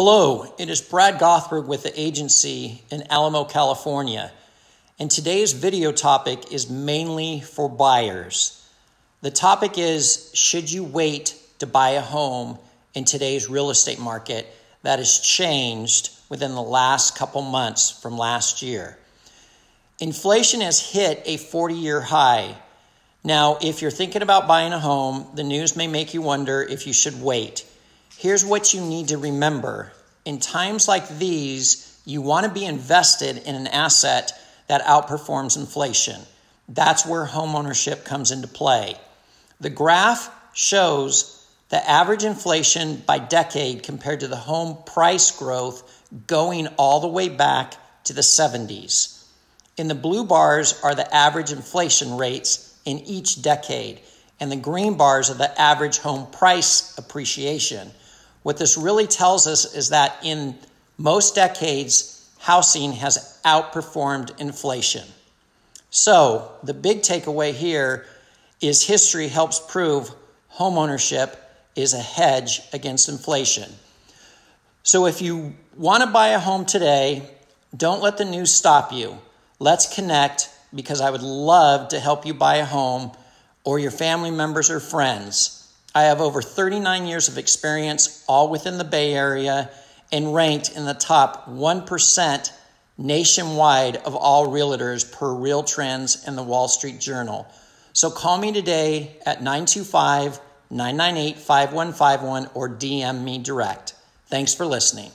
Hello, it is Brad Gothberg with the agency in Alamo, California. And today's video topic is mainly for buyers. The topic is Should you wait to buy a home in today's real estate market that has changed within the last couple months from last year? Inflation has hit a 40 year high. Now, if you're thinking about buying a home, the news may make you wonder if you should wait. Here's what you need to remember. In times like these, you want to be invested in an asset that outperforms inflation. That's where homeownership comes into play. The graph shows the average inflation by decade compared to the home price growth going all the way back to the 70s. In the blue bars are the average inflation rates in each decade, and the green bars are the average home price appreciation. What this really tells us is that in most decades, housing has outperformed inflation. So, the big takeaway here is history helps prove homeownership is a hedge against inflation. So, if you want to buy a home today, don't let the news stop you. Let's connect because I would love to help you buy a home or your family members or friends. I have over 39 years of experience, all within the Bay Area, and ranked in the top 1% nationwide of all realtors per Real Trends and the Wall Street Journal. So call me today at 925 998 5151 or DM me direct. Thanks for listening.